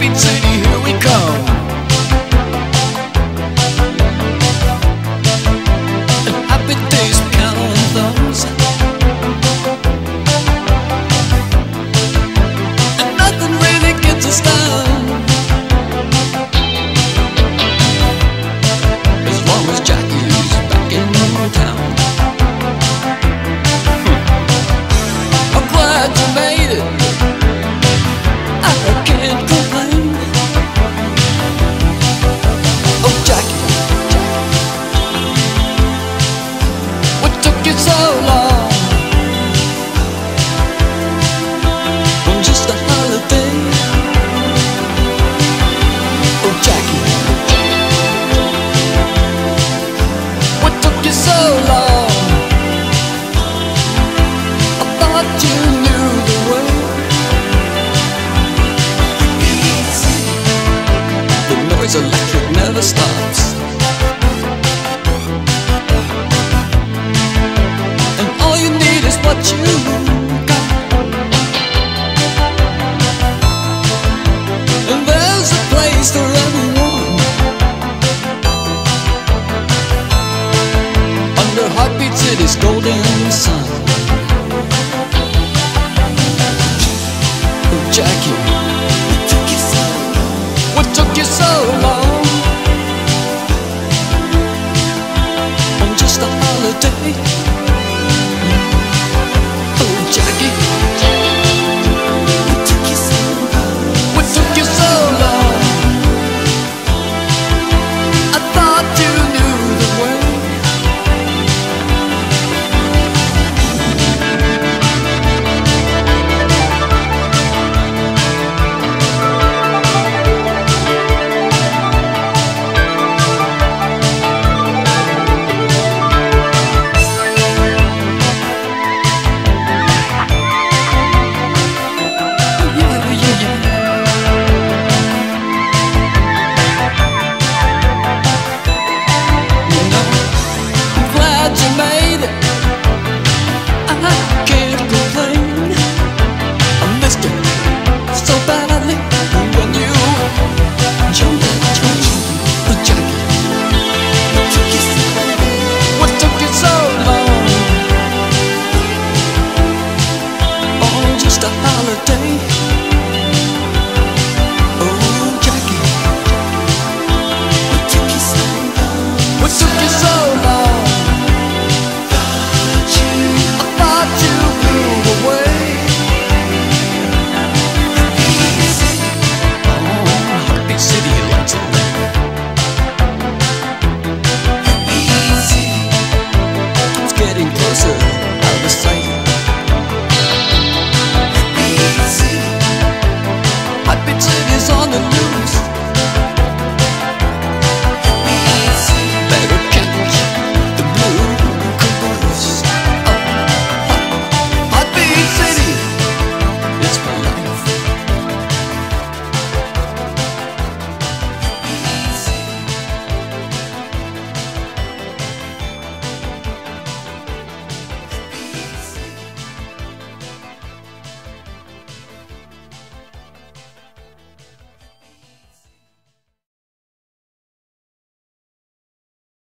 happy city, here we come. And happy days counting those. And nothing really gets us down. golden